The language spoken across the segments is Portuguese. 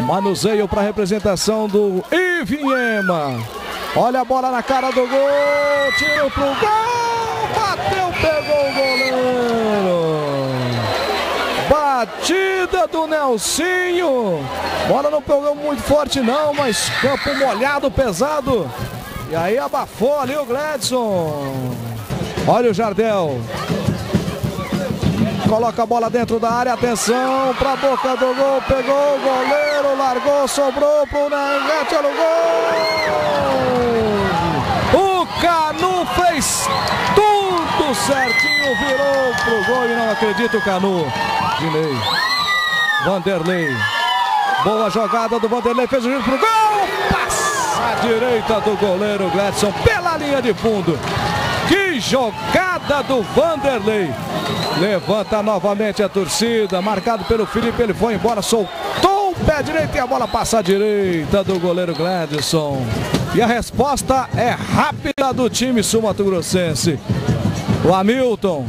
Manuseio para representação do Ivinhema. Olha a bola na cara do gol. Tiro pro gol. Bateu, pegou o goleiro. Batida do Nelsinho. Bola não pegou muito forte não, mas campo molhado, pesado. E aí abafou ali o Gladson. Olha o Jardel. Coloca a bola dentro da área, atenção para a boca do gol, pegou o goleiro, largou, sobrou pro Nanguete, olha o gol! O Canu fez tudo certinho, virou pro gol e não acredita o Canu. Dinei, Vanderlei, boa jogada do Vanderlei, fez o giro pro gol, passa à direita do goleiro Gladson pela linha de fundo. Que jogada do Vanderlei. Levanta novamente a torcida. Marcado pelo Felipe. Ele foi embora. Soltou o pé direito e a bola passa à direita do goleiro Gladson. E a resposta é rápida do time sul-mato-grossense. O Hamilton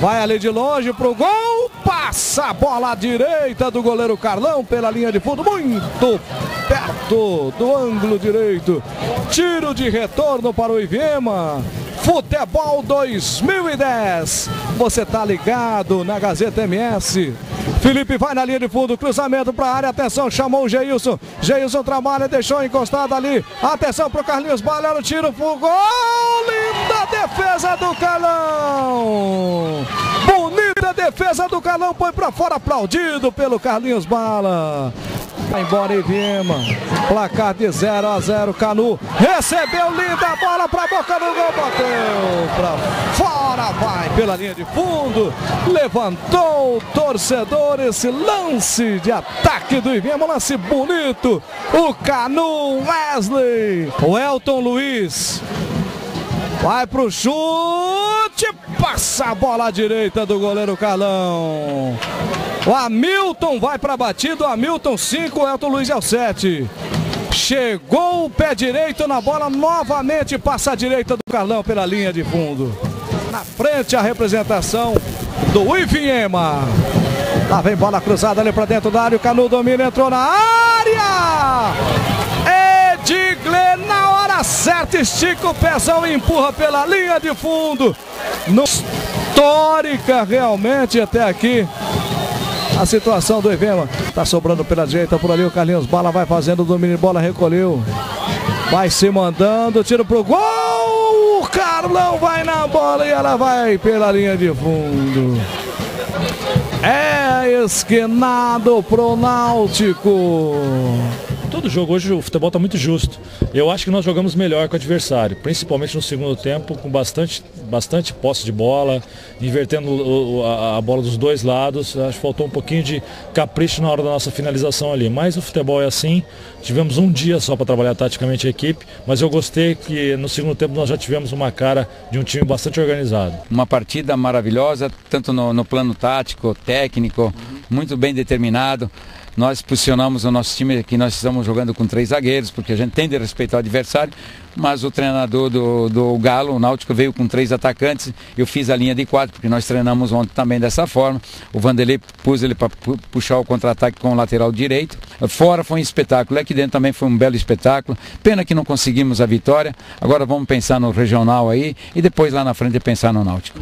vai ali de longe pro gol. Passa a bola à direita do goleiro Carlão pela linha de fundo. Muito perto do ângulo direito. Tiro de retorno para o Iviema. Futebol 2010. Você tá ligado na Gazeta MS. Felipe vai na linha de fundo, cruzamento para a área, atenção, chamou o Geilson. Geilson trabalha, deixou encostado ali. Atenção para o Carlinhos Bala, o tiro pro gol. Linda defesa do Calão. Bonita defesa do Calão, põe para fora, aplaudido pelo Carlinhos Bala. Vai embora Iviema. Placar de 0 a 0. Canu recebeu linda bola para a boca do gol. Bateu para fora. Vai pela linha de fundo. Levantou o torcedor. Esse lance de ataque do Iviema. Lance bonito. O Canu Wesley. O Elton Luiz. Vai pro chute. Passa a bola à direita do goleiro Calão. O Hamilton vai para a batida, o Hamilton 5, o Elton Luiz é o 7. Chegou o pé direito na bola, novamente passa a direita do Carlão pela linha de fundo. Na frente a representação do Ivinhema. Lá vem bola cruzada ali para dentro da área, o Canu domina, entrou na área. Edgley na hora certa, estica o pezão e empurra pela linha de fundo. No... Histórica realmente até aqui a situação do Evema. Tá sobrando pela direita por ali. O Carlinhos Bala vai fazendo o domínio de bola, recolheu. Vai se mandando, tiro pro gol. O Carlão vai na bola e ela vai pela linha de fundo. É esquinado pro Náutico todo jogo hoje o futebol está muito justo. Eu acho que nós jogamos melhor com o adversário, principalmente no segundo tempo, com bastante, bastante posse de bola, invertendo a, a bola dos dois lados. Acho que faltou um pouquinho de capricho na hora da nossa finalização ali. Mas o futebol é assim. Tivemos um dia só para trabalhar taticamente a equipe, mas eu gostei que no segundo tempo nós já tivemos uma cara de um time bastante organizado. Uma partida maravilhosa, tanto no, no plano tático, técnico, muito bem determinado. Nós posicionamos o nosso time que nós estamos jogando com três zagueiros, porque a gente tem de respeitar o adversário, mas o treinador do, do Galo, o Náutico, veio com três atacantes. Eu fiz a linha de quatro, porque nós treinamos ontem também dessa forma. O Vanderlei pus ele para puxar o contra-ataque com o lateral direito. Fora foi um espetáculo, aqui dentro também foi um belo espetáculo. Pena que não conseguimos a vitória. Agora vamos pensar no regional aí e depois lá na frente pensar no Náutico.